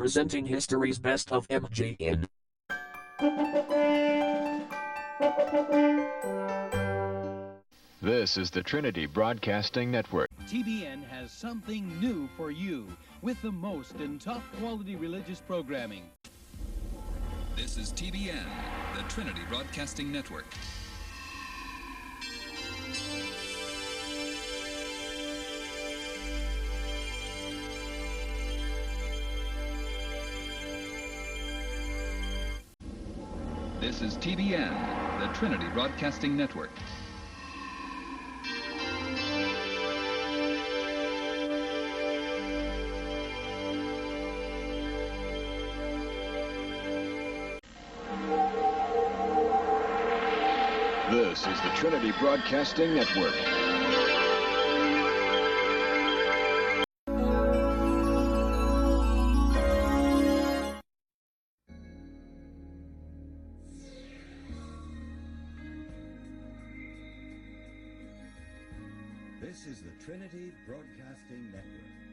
presenting history's best of MJN. This is the Trinity Broadcasting Network. TBN has something new for you with the most and top quality religious programming. This is TBN, the Trinity Broadcasting Network. This is TBN, the Trinity Broadcasting Network. This is the Trinity Broadcasting Network. This is the Trinity Broadcasting Network.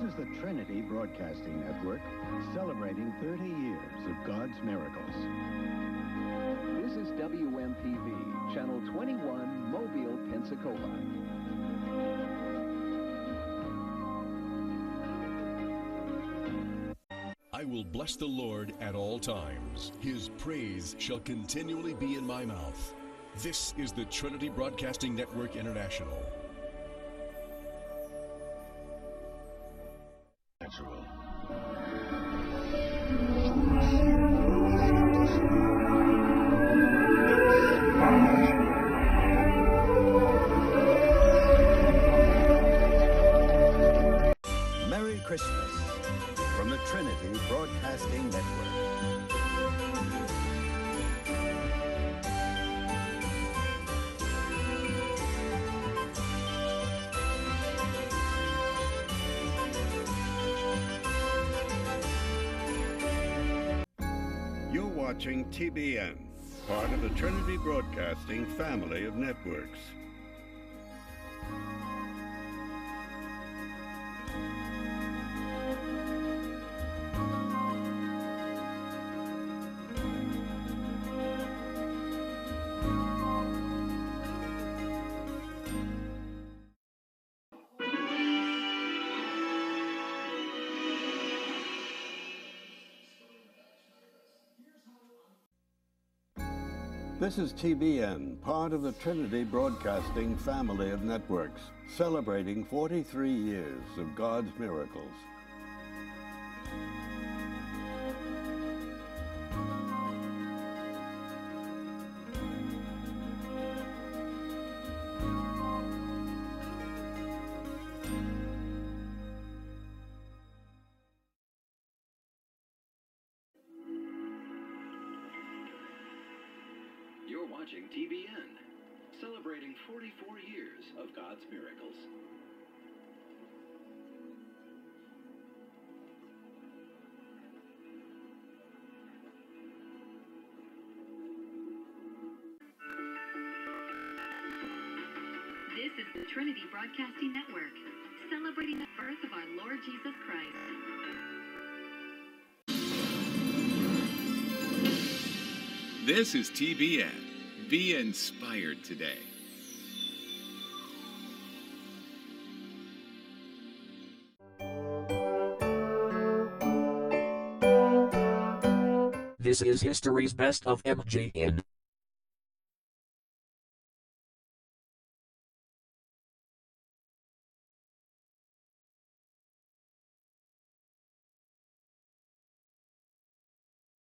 This is the Trinity Broadcasting Network, celebrating 30 years of God's miracles. This is WMPV, Channel 21, Mobile, Pensacola. I will bless the Lord at all times. His praise shall continually be in my mouth. This is the Trinity Broadcasting Network International. Merry Christmas from the Trinity Broadcasting Network. Watching TBN, part of the Trinity Broadcasting family of networks. This is TBN, part of the Trinity Broadcasting family of networks, celebrating 43 years of God's miracles. Watching TBN, celebrating 44 years of God's miracles. This is the Trinity Broadcasting Network, celebrating the birth of our Lord Jesus Christ. This is TBN. Be inspired today. This is history's best of MJN.